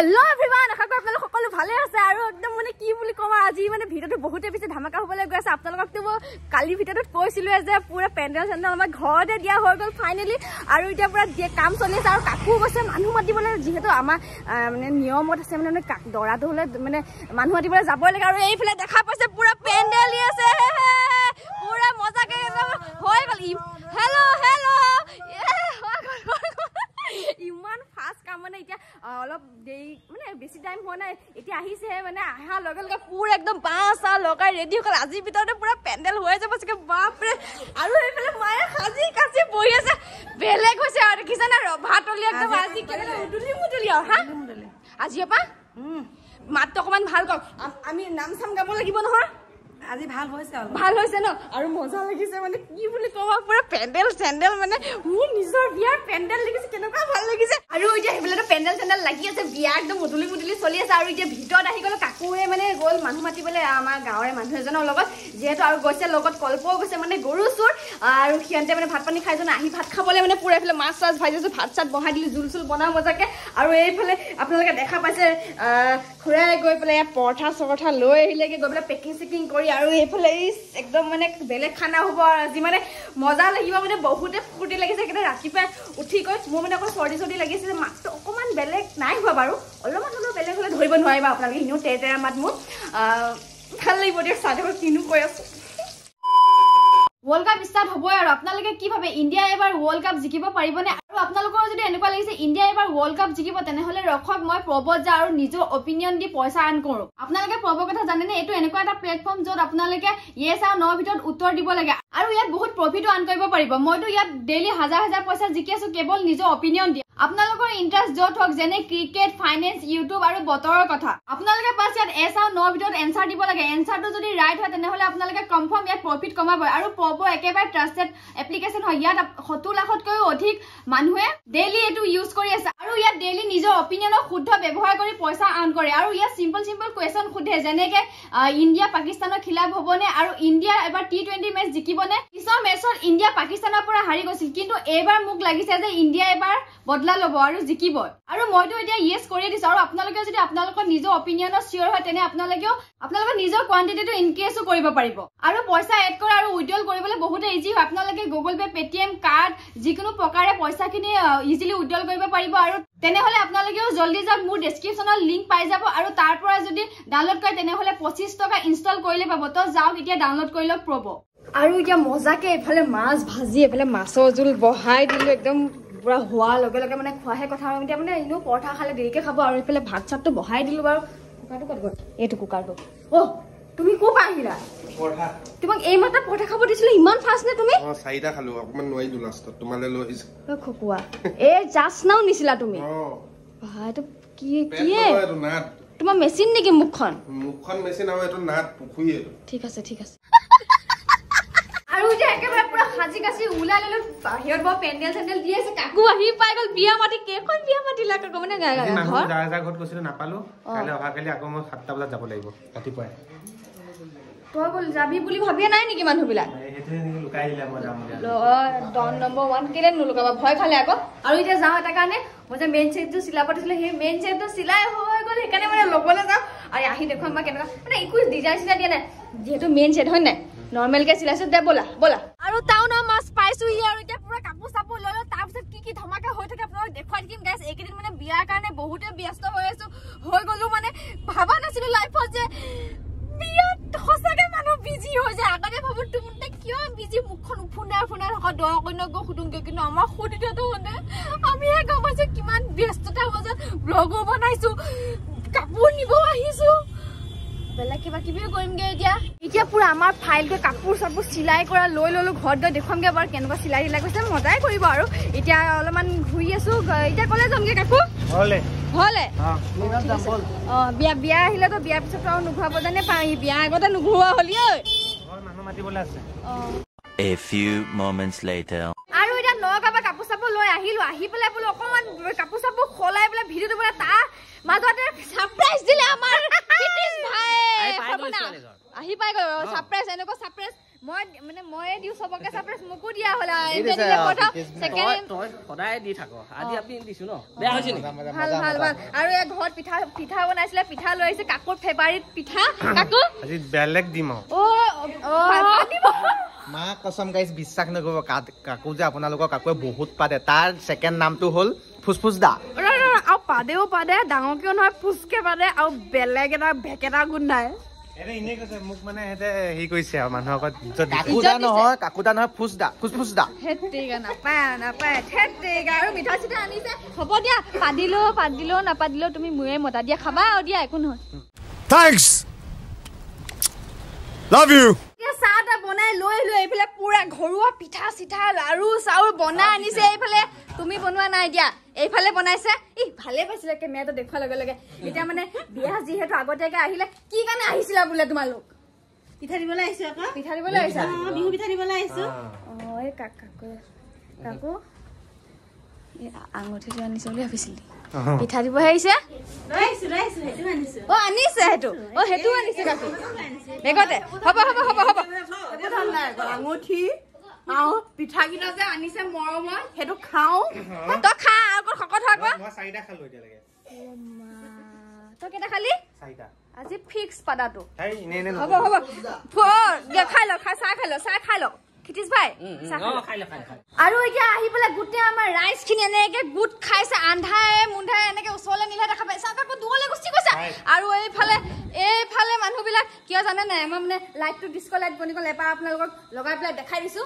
Hello everyone আশা কৰোঁ আপোনালোক সকলো ভালে আছে আৰু একদম মানে কি বুলি ক'ম আৰু আজি মানে ভিডিঅ'টো বহুতে বেছি ধামাকা হ'বলৈ গৈ আছে। আপোনালোককতো মই কালি ভিডিঅ'টোত কৈছিলোঁৱে যে পূৰা পেণ্ডেল চেণ্ডেল আমাৰ ঘৰতে দিয়া হৈ গ'ল ফাইনেলি আৰু এতিয়া পূৰা কাম চলি আছে আৰু কাকো গৈছে মানুহ মাতিবলৈ যিহেতু আমাৰ মানে নিয়মত আছে মানে মানে দৰাটো হ'লে মানে মানুহ মাতিবলৈ যাবই লাগে। আৰু এইফালে দেখা পাইছে পূৰা পেণ্ডেল দি আছে পূৰা মজাকে হৈ গ'ল হেল্ল' হেল্ল' ইমান ফাষ্ট কাম মানে এতিয়া অলপ দেৰি মানে বেছি টাইম হোৱা আহিছেহে মানে অহাৰ লগে লগে পুৰা একদম বাঁহ চাহ লগাই ৰেডি হৈ গ'ল। আজিৰ ভিতৰতে পুৰা পেণ্ডেল হৈ যাব চাগে বাপৰে। আৰু এইফালে মায়ে সাজি কাচি বহি আছে। বেলেগ হৈছে আৰু দেখিছা না ৰভাতলি একদম আজি কেনেকৈ উদুলি মুদুলি আৰু হা? আজিৰ পৰা? মাতটো অকণমান ভাল কওক। আমি নাম চাম গাব লাগিব নহয়? আজি ভাল হৈছে ভাল হৈছে ন? আৰু মজা লাগিছে মানে কি বুলি কওঁ পুৰা পেণ্ডেল চেণ্ডেল মানে মোৰ নিজৰ বিয়াৰ পেণ্ডেল দেখিছে কেনেকুৱা ভাল লাগিছে। আৰু এতিয়া সেইফালেতো পেণ্ডেল চেণ্ডেল লাগি আছে বিয়া একদম মুদুলি মুদুলি চলি আছে আৰু এতিয়া ভিতৰত আহি গ'লো গ'ল মানুহ মাতিবলৈ আমাৰ গাঁৱৰে মানুহ এজনৰ লগত যিহেতু আৰু গৈছে লগত কল্পও গৈছে মানে গৰু চোৰ আৰু সিহঁতে মানে ভাত পানী খাই জানো আহি ভাত খাবলৈ মানে পুৰা এইফালে মাছ চাছ ভাজি আছোঁ ভাত চাত বহাই দিলোঁ জোল চোল বনাওঁ মজাকৈ। আৰু এইফালে আপোনালোকে দেখা পাইছে খুৰাই গৈ পেলাই ইয়াত পৰঠা চৰঠা লৈ আহিলেগৈ গৈ পেলাই পেকিং চেকিং কৰি আৰু এইফালে একদম মানে বেলেগ খানা হ'ব আৰু আজি মানে মজা লাগিব মানে বহুতে ফূৰ্তি লাগিছে সেইকাৰণে ৰাতিপুৱাই উঠি গৈ মোৰ মানে অকণ চৰ্দি চৰ্দি লাগিছিলে মাতটো অকণমান বেলেগ নাই হোৱা বাৰু অলপমান হ'লেও বেলেগ হ'লে ধৰিব নোৱাৰিবা আপোনালোকে এনেও তেৰ তেৰা মাত মোৰ। ভাল লাগিব দিয়ক চাহ কিনো কৈ আছোঁ। ৱৰ্ল্ড কাপ ষ্টাৰ্ট হ'বই আৰু। আপোনালোকে কি ভাবে ইণ্ডিয়া এবাৰ ৱৰ্ল্ড কাপ জিকিব পাৰিবনে? আৰু আপোনালোকৰ যদি এনেকুৱা লাগিছে ইণ্ডিয়া এবাৰ ৱৰ্ল্ড কাপ জিকিব তেনেহ'লে ৰখক মই প্ৰবত যাওঁ আৰু নিজৰ অপিনিয়ন দি পইচা আৰ্ণ কৰোঁ। আপোনালোকে প্ৰবৰ কথা জানেনে? এইটো এনেকুৱা এটা প্লেটফৰ্ম য'ত আপোনালোকে য়েছ আৰু ন ভিতৰত উত্তৰ দিব লাগে। আৰু ইয়াত বহুত প্ৰফিটো আৰ্ণ কৰিব পাৰিব। মইতো ইয়াত ডেইলি হাজাৰ হাজাৰ পইচা জিকি আছো কেৱল নিজৰ অপিনিয়ন দি আপোনালোকৰ ইণ্টাৰেষ্ট য'ত হওক যেনে ক্ৰিকেট ফাইনেন্স ইউটিউব আৰু বতৰৰ কথা। আপোনালোকে বাছ ইয়াত এছ আৰু ন ভিতৰত এনচাৰ দিব লাগে। এনচাৰটো যদি ৰাইট হয় তেনেহ'লে আপোনালোকে কনফাৰ্ম ইয়াত প্ৰফিট কমাবই আৰু প্ৰব একেবাৰে ট্ৰাষ্টেড এপ্লিকেশ্যন হয়। ইয়াত সত্তৰ লাখতকৈও অধিক মানুহে ডেইলি এইটো ইউজ কৰি আছে। আৰু ইয়াত ডেইলি নিজৰ অপিনিয়নক শুদ্ধ ব্যৱহাৰ কৰি পইচা আৰ্ণ কৰে। আৰু ইয়াত চিম্পল চিম্পল কুৱেশ্যন সোধে যেনেকে ইণ্ডিয়া পাকিস্তানৰ খিলাফ হ'বনে? আৰু ইণ্ডিয়া এবাৰ টি টুৱেণ্টি মেচ জিকিবনে পিছৰ মেচত ইণ্ডিয়া পাকিস্তানৰ পৰা হাৰি গৈছিল। কিন্তু এইবাৰ মোক লাগিছে যে ইণ্ডিয়া এবাৰ বদলা ল'ব আৰু জিকিব। আৰু মইতো এতিয়া য়েছ কৰি দিছো। আৰু আপোনালোকে যদি আপোনালোকৰ নিজৰ অপিনিয়নত চিয়ৰ হয় তেনে আপোনালোকেও আপোনালোকৰ নিজৰ কোৱান্টিটিটো ইনক্ৰিজো কৰিব পাৰিব। আৰু পইচা এড কৰা আৰু উইড্ৰল কৰিবলৈ বহুতে ইজি হয়। আপোনালোকে গুগল পে' পেটিএম কাৰ্ড যিকোনো প্ৰকাৰে পইচাখিনি ইজিলি উইড্ৰল কৰিব পাৰিব। আৰু তেনেহ'লে আপোনালোকেও জল্দি যাওক। মোৰ ডেছক্ৰিপশ্যনত লিংক পাই যাব। আৰু তাৰ পৰা যদি ডাউনলোড কৰে তেনেহ'লে পঁচিছ টকা ইনষ্টল কৰিলে পাব। তো যাওক এতিয়া ডাউনলোড কৰি লওক প্ৰব আৰু এতিয়া মজাকে এইফালে মাছ ভাজি এইফালে মাছৰ জোল বহাই দিলোঁ একদম পুৰা হোৱাৰ লগে লগে মানে খোৱাহে কথা আৰু এতিয়া মানে এনেও পৰঠা খালে দেৰিকে খাব আৰু এইফালে ভাত চাতটো বহাই দিলোঁ বাৰু। কুকাৰটো ক'ত গ'ল? এইটো কুকাৰটো। অ' তুমি ক'ৰ পৰা আহিলা? তোমাক এই মাত্ৰ পৰঠা খাব দিছিলো ইমান ফাষ্ট নে তুমি? চাৰিটা খালো অকমান নোৱাৰিলো লাষ্টত তোমালে লৈ আহিছো। খকুৱা। এই জাষ্ট নাও নিছিলা তুমি? এইটো কি কিয়ে? তোমাৰ মেচিন নেকি মুখখন? মুখখন মেচিন আৰু এইটো নাট পুখুৰী ঠিক আছে ঠিক আছে। আৰু এতিয়া একেবাৰে পুৰা সাজি কাচি ওলাই ললো বাহিৰত বৰ পেণ্ডেল চেণ্ডেল দি আছে কাকো আহি পাই গ'ল বিয়া মাতি কেইখন বিয়া মাতিলা কাকো মানে ঘৰত গৈছিলো নাপালো। কাইলৈ অহাকালি আকৌ মই সাতটা বজাত যাব লাগিব ৰাতিপুৱাই। তই বোল যাবি বুলি ভাবিয়ে নাই নেকি মানুহবিলাক? লুকাই দিলে মই যাম ডন নম্বৰ ওৱান কেলে নোলোকাবা ভয় খালে আকৌ। আৰু এতিয়া যাওঁ এটা কাৰণে মই যে মেইন চেটটো চিলাব দিছিলোঁ সেই মেইন চেটটো চিলাই হৈ গ'ল সেইকাৰণে মানে ল'বলৈ যাওঁ। আৰু আহি দেখুৱাম বা কেনেকুৱা মানে একো ডিজাইন চিজাইন দিয়া নাই। যিহেতু মেইন চেট হয় নাই? নৰ্মেলকে চিলাইছো দে ব'লা ব'লা। আৰু টাউনৰ মাছ পাইছোহি আৰু এতিয়া পুৰা কাপোৰ চাপোৰ লৈ লওঁ তাৰপিছত কি কি ধমাকা হৈ থাকে আপোনালোক দেখুৱাই থাকিম গাইছ এইকেইদিন মানে বিয়াৰ কাৰণে বহুতে ব্যস্ত হৈ আছো। হৈ গ'লো মানে ভাবা নাছিলো লাইফত যে বিয়াত সঁচাকে মানুহ বিজি হৈ যায়। আগতে ভাবো তুমি কিয় বিজি? মুখখন উফুন্দাই উফুন্দাই থকা দহ কন্যক গৈ সুধোংগে কিন্তু আমাৰ মানে আমিহে গম পাইছো কিমান ব্যস্ততাৰ মাজত ব্লগো বনাইছো কাপোৰ নিব আহিছো। বেলেগ কিবা কিবি কৰিমগে এতিয়া। এতিয়া পুৰা আমাৰ ফাইলটো কাপোৰ চাপোৰ চিলাই কৰা লৈ ললো ঘৰত গৈ দেখুৱামগে বাৰু কেনেকুৱা চিলাই চিলাই কৰিছে মজাই কৰিব আৰু। এতিয়া অলপমান ঘূৰি আছো। এতিয়া কলে যামগে কাকো? হলে। অ বিয়া বিয়া আহিলেতো বিয়াৰ পিছত আৰু নুঘূৰাব জানে পাৰি বিয়া আগতে নুঘূৰোৱা হলি ঐ। A few moments later. আৰু এতিয়া নগাঁৱৰ পৰা কাপোৰ চাপোৰ লৈ আহিলো। আহি পেলাই বোলো অকণমান কাপোৰ চাপোৰ সলাই পেলাই ভিডিঅ'টো বোলে তাৰ মাজতে ছাৰপ্ৰাইজ দিলে আমাৰ আহি পাই গ'ল। ছাৰপ্ৰাইজ এনেকুৱা ছাৰপ্ৰাইজ মই মানে ময়ে দিওঁ চবকে চাৰপ্ৰাইজ মোকো দিয়া হ'ল। সদায় দি থাক। আজি আপুনি দিছো ন? বেয়া হৈছে মজা, ভাল ভাল। ভাল। আৰু এই ঘৰত পিঠা পিঠা বনাইছিলে পিঠা লৈ আহিছে কাকুৰ ফেভাৰিট পিঠা। কাকু? আজি বেলেগ দিম মা কচম গাইজ বিশ্বাস নকৰিব। কাকু যে আপোনালোকৰ কাকুৱে বহুত পাতে। তাৰ ছেকেণ্ড নামটো হ'ল ফুচফুচ দা। ৰ, ৰ, ৰ, আৰু পাদেও পাদে ডাঙৰকেও নহয় ফুচকে পাদে আৰু বেলেগ এটা ভেকেটা হ'ব দিয়া পাদিলেও পাদিলেও নাপাদিলেও তুমি মোৰে মতা। দিয়া খাবা আৰু দিয়া একো নহয়। লৈ লৈ এইফালে পুৰা ঘৰুৱা পিঠা চিঠা লাৰু চাউল বনাই আনিছে এইফালে। তুমি বনোৱা নাই দিয়া। এইফালে বনাইছে। ই ভালে পাইছিলে কেমেৰাটো দেখুৱাৰ লগে লগে। এতিয়া মানে বিয়া যিহেতু আগতীয়াকে আহিলে কি কাৰণে আহিছিলা বোলে তোমালোক? পিঠা দিবলৈ আহিছো আকৌ। পিঠা দিবলৈ আহিছা? বিহু পিঠা দিবলৈ আহিছো। অ এই কাক কাকু কাকু। এই আঙুঠিটো আনিছে বুলি ভাবিছিলি। পিঠা দিবহে আহিছে? আনিছো। অ আনিছে সেইটো। অ সেইটো আনিছে কাকু। বেগতে হ'ব হ'ব হ'ব হ'ব। আঙুঠি আৰু পিঠাকেইটা যে আনিছে মৰমৰ সেইটো খাওঁ। তই খা আকৌ শকত আকৌ? চাৰিটা খালো এতিয়ালৈকে। তই কেইটা খালি? চাৰিটা। আজি ফিক্স পাদাটো। হেই এনে এনে হ'ব হ'ব। খাই ল খাই চাহ খাই ল চাহ খাই ল। খিতিছ ভাই। আৰু এতিয়া আহি পেলাই গোটেই আমাৰ ৰাইজ খিনি এনেকে গোট খাইছে আন্ধাৰে মুন্ধাৰে এনেকে ওচৰলৈ নিলে দেখা পাইছে আকৌ দূৰলৈ গুচি গৈছে আৰু এইফালে এইফালে মানুহবিলাক কিয় জানে নাই আমাৰ মানে লাইটটো ডিস্ক লাইট বনি গ'ল এবাৰ আপোনালোকক লগাই পেলাই দেখাই দিছো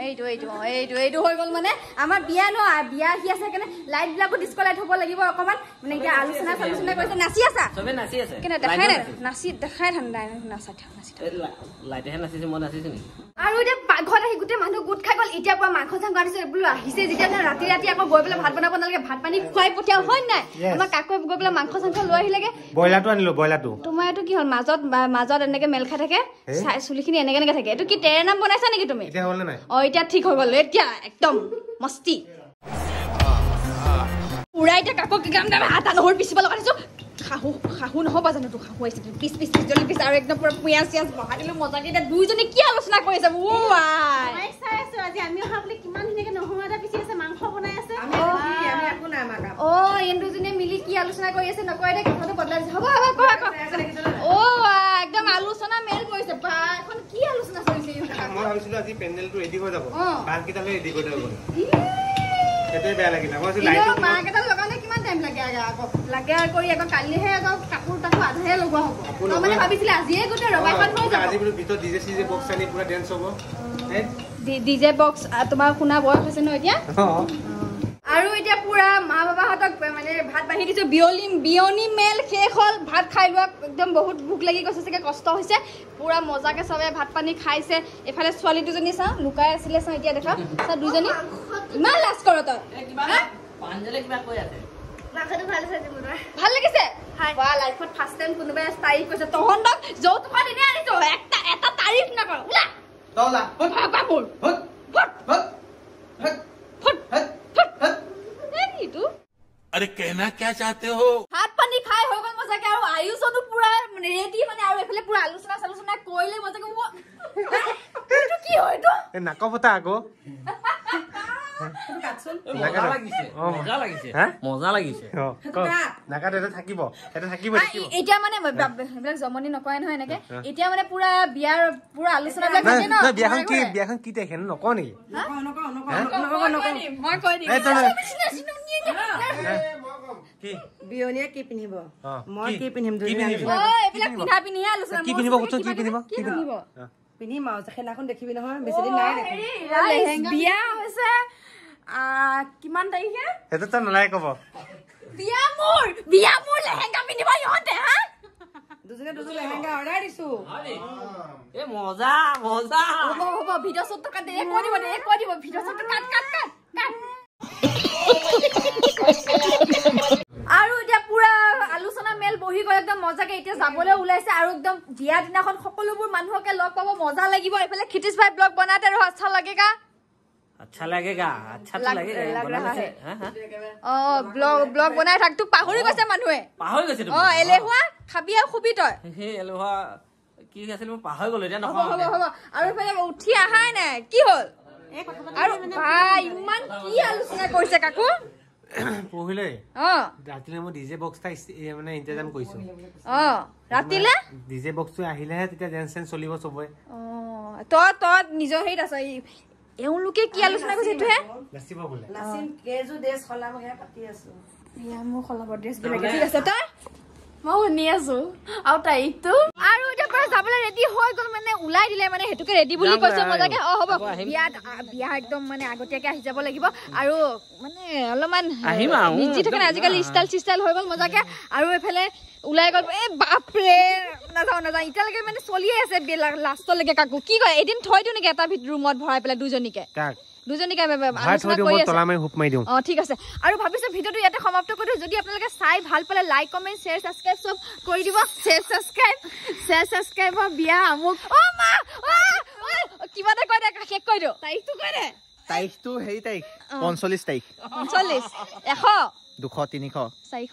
এইটো এইটো অ, এইটো এইটো হৈ গ'ল মানে। আমাৰ বিয়া ন বিয়া আহি আছে লাইট বিলাকো ডিস্ক লাইট হ'ব লাগিব অকমান মানে এতিয়া আলোচনা চালোচনা কৰিছে নাচি আছা? চবে নাচি আছে। কেনে দেখাই নাই। নাচি দেখাই ঠাণ্ডা নাচা নাচি এই লা- লাইটেহে নাচিছে মই নাচিছো নেকি? আৰু এতিয়া পাকঘৰত আহি গোটেই মানুহ গোট খাই গ'ল এতিয়া পৰা মাংস চাংস আনিছে বোলো আহিছে যেতিয়া ৰাতি ৰাতি আকৌ গৈ পেলাই ভাত বনাব নালাগে ভাত পানী খুৱাই পঠিয়াও হয় নাই? আমাৰ কাকুৱে গৈ পেলাই মাংস চাংস লৈ আহিলেগে। ব্ৰইলাৰটো আনিলো ব্ৰইলাৰটো। তোমাৰ এইটো কি হ'ল মাজত মাজত এনেকে মেল খাই থাকে চুলিখিনি এনেকে এনেকে থাকে। এইটো কি তেৰে নাম বনাইছা নেকি তুমি? এতিয়া নাই? অ এতিয়া ঠিক হৈ গ'ল এতিয়া একদম মস্তি। পুৰা এতিয়া কাকো কি কাম দাম আটা নহৰু পিচিব লগা দিছো শাহু শাহু নহবা জানো তোৰ শাহু আহিছে। পিচ পিচ পিচ জলি পিচ আৰু একদম পুৰা পিঁয়াজ চিয়াজ বহাই দিলো মজাকে এতিয়া দুইজনী কি আলোচনা কৰি আছে ও আই। মই চাই আছো আজি আমি অহা বুলি কিমান ধুনীয়াকে নহৰু এটা পিচি আছে মাংস বনাই আছে। অ এন দুজনীয়ে মিলি কি আলোচনা কৰি আছে নকয় দে কথাটো বদলাই দিছে হ'ব হ'ব কোৱা কোৱা অ আই, একদম আলোচনা মেল কৰিছে। বা এখন কি আলোচনা চলিছে মই ভাবিছিলো আজি পেণ্ডেলটো ৰেডি হৈ যাব। অ। বাঁহকেইটালৈ ৰেডি কৰি থৈ গ'ল সেইটোৱে বেয়া লাগিলে। মই লাগে কৰি আকৌ কালিহে আকৌ কাপোৰ তাকো আধাহে লগোৱা হ'ব। মানে ভাবিছিলি আজিয়ে গোটেই ৰবাইখন হৈ যাব। আজি বোলো ভিতৰত ডিজে চিজে বক্স আনি পুৰা ডেন্স হ'ব। এই, ডিজে বক্স তোমাৰ শুনা বয়স হৈছে ন এতিয়া? অ। আৰু এতিয়া পুৰা মা বাবাহঁতক মানে ভাত বাঢ়ি দিছো। বিয়লি বিয়নি মেল শেষ হ'ল। ভাত খাই লোৱা একদম বহুত ভোক লাগি গৈছে চাগে কষ্ট হৈছে। পুৰা মজাকে চবে ভাত পানী খাইছে এইফালে ছোৱালী দুজনী চাওঁ লুকাই আছিলে চাওঁ এতিয়া দেখা চা দুজনী ইমান লাজ কৰ তই হা? প্ৰাঞ্জলে কিবা কৈ আছে ভাল লাগিছে বা লাইফত ফাৰ্ষ্ট টাইম কোনোবাই তাৰিফ কৰিছে তহঁতক যৌতুকত এনে আনিছো এটা এটা তাৰিফ নকৰ ওলা তলা ভয় কৰা মোৰ হত ফুট হত হত ফুট হত ফুট হত এই কিটো अरे कहना क्या चाहते हो ভাত পানী খাই হৈ গ'ল মজাকে আৰু আয়ুষতো পুৰা ৰেডি মানে আৰু এইফালে পুৰা আলোচনা চালোচনা কৰিলে মজাকে হ'ব এইটো কি হয় এইটো? ফুটা আকৌ। এ- এতিয়া মানে এইবিলাক জমনি নকৰে নহয় এনেকে। এতিয়া মানে পুৰা বিয়াৰ পুৰা আলোচনাবিলাক থাকে ন? নহয়, বিয়াখন কি ঘৰে ঘৰে। বিয়াখন কি তাৰিখে? নকওঁ নেকি? মই কৈ দিম, মই কৈ? বিয়নীয়ে পিন্ধিব? মই কি? কি পিন্ধিম কি দুজনী পিন্ধিবি? কি কি পিন্ধিম আৰু সেইদিনাখন দেখিবি নহয় বেছি দিন নাই বিয়া হৈছে কিমান তাৰিখে? সেইটো তই নালাগে ক'ব। বিয়া মোৰ বিয়া মোৰ লেহেংগা পিন্ধিব ইহঁতে হা? দুজনে দুযোৰ লেহেংগা অৰ্ডাৰ দিছো। এ মজা মজা। হ'ব হ'ব ভিডিঅ' শ্বুট টকা দে কৈ দিব দে কৈ দিব ভিডিঅ' কাট কাট কাট কাট। আৰু এতিয়া পুৰা আলোচনা মেল বহি গ'ল একদম মজাকে। এতিয়া যাবলৈ ওলাইছে আৰু একদম বিয়া দিনাখন সকলোবোৰ মানুহকে লগ পাব মজা লাগিব। এইফালে ক্ষিতিশ ভাই ব্লগ বনাতে আৰু আচ্ছা লাগেগা আচ্ছা লাগেগা আচ্ছা লাগ- লাগেগা লাগ বনাই ৰাহা লৈছে। হে। হা, হা? অ ব্লগ ব্লগ বনাই থাক তোক পাহৰি গৈছে মানুহে। পাহৰি গৈছে অ এলেহুৱা খাবি আৰু শুবি তই। সেই এলেহুৱা কি আছিল মই পাহৰি গলো এতিয়া হ'ব হ'ব নহয় হ'ব। আৰু এইফালে উঠি অহাই নাই কি হ'ল? আৰু ভাই ইমান কি আলোচনা কৰিছে কাকো? পঢ়িলৈ অ। ৰাতিলৈ মই ডিজে বক্স এটা ইচ- এ, মানে ইন্তজাম কৰিছো। অ ৰাতিলে? ডিজে বক্সটো আহিলেহে তেতিয়া ডেন্স চেন্স চলিব চবৰে। অ তই তই নিজৰ হেৰিত আছ এই- এওঁলোকে কি আলোচনা কৰিছে সেইটোহে নাচিব বোলে। নাচিম কেইযোৰ ড্ৰেছ সলাম সেয়া পাতি আছো। এয়া মোৰ সলাব ড্ৰেছ বিলাকে ঠিক আছে। তই মই শুনি আছো। আৰু তাৰিখটো যাবলৈ ৰেডি হৈ গ'ল মানে ওলাই দিলে মানে সেইটোকে ৰেডি বুলি কৈছে। মজাকে অ হ'ব। বিয়াত বিয়া একদম মানে আগতীয়াকে আহি যাব লাগিব। আৰু মানে অলপমান নিজি থাকে আজিকালি। ষ্টাইল চিষ্টাইল হৈ গ'ল মজাকে। আৰু এইফালে ওলাই গ'ল এই বাপৰে নাযাওঁ নাযাওঁ। এতিয়ালৈকে মানে চলিয়ে আছে লাষ্টলৈকে কাকো। কি কয় এদিন থৈ দিওঁ নেকি এটা ৰুমত ভৰাই পেলাই দুজনীকে? দুজনীকে আলোচনা কৰি দিওঁ। অ ঠিক আছে। আৰু ভাবিছো ভিডিঅ'টো ইয়াতে সমাপ্ত কৰি। যদি আপোনালোকে চাই ভাল পালে লাইক কমেণ্ট শ্বেয়াৰ ছাবস্ক্ৰাইব চব কৰি দিব। শ্বেয়াৰ ছাবস্ক্ৰাইব শ্বেয়াৰ ছাবস্ক্ৰাইবৰ বিয়া আমুক। অ মা! অ, অ, কিবা এটা কৈ দে শেষ কৰি দিওঁ। তাৰিখটো কৈ দে। তাৰিখটো হেৰি তাৰিখ পঞ্চল্লিছ তাৰিখ। পঞ্চল্লিছ এশ। দুশ তিনিশ। চাৰিশ।